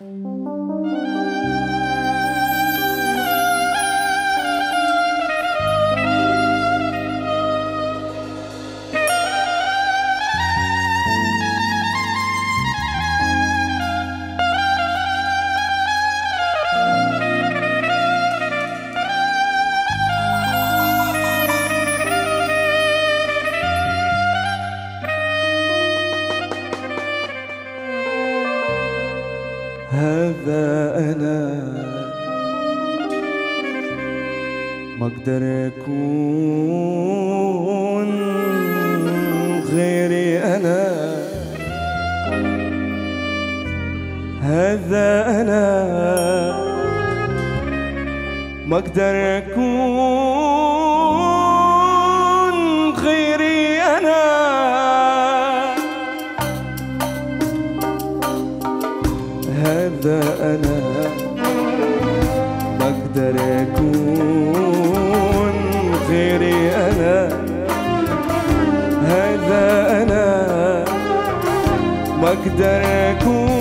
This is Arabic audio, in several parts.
Música هذا أنا. ما أقدر أكون غيري أنا. هذا أنا. ما أقدر أكون هذا أنا ما أقدر أكون غيري أنا. هذا أنا ما أقدر أكون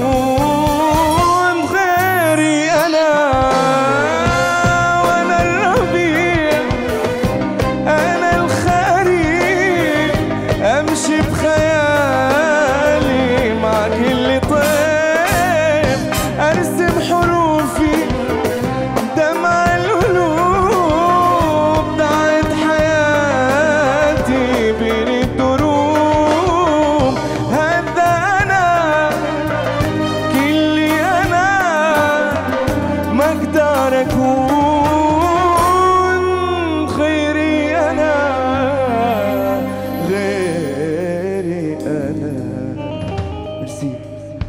care cum